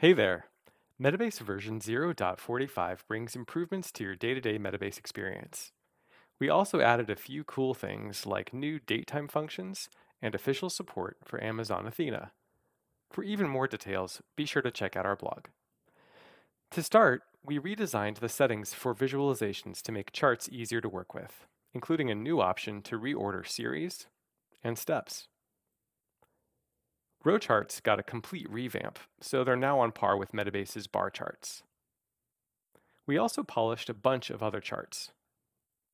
Hey there! Metabase version 0.45 brings improvements to your day-to-day Metabase experience. We also added a few cool things like new datetime functions and official support for Amazon Athena. For even more details, be sure to check out our blog. To start, we redesigned the settings for visualizations to make charts easier to work with, including a new option to reorder series and steps. Row charts got a complete revamp, so they're now on par with Metabase's bar charts. We also polished a bunch of other charts.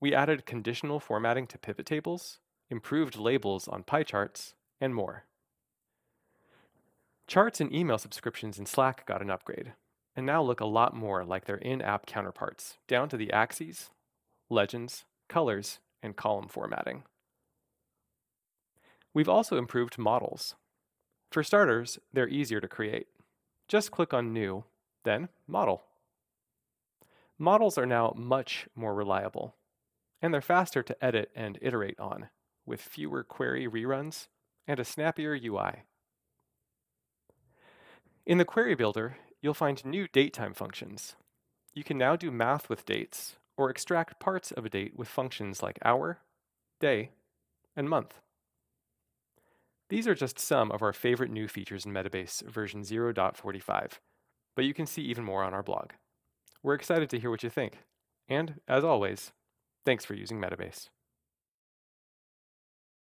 We added conditional formatting to pivot tables, improved labels on pie charts, and more. Charts and email subscriptions in Slack got an upgrade, and now look a lot more like their in-app counterparts, down to the axes, legends, colors, and column formatting. We've also improved models. For starters, they're easier to create. Just click on New, then Model. Models are now much more reliable, and they're faster to edit and iterate on, with fewer query reruns and a snappier UI. In the Query Builder, you'll find new datetime functions. You can now do math with dates, or extract parts of a date with functions like hour, day, and month. These are just some of our favorite new features in Metabase version 0.45, but you can see even more on our blog. We're excited to hear what you think. And, as always, thanks for using Metabase.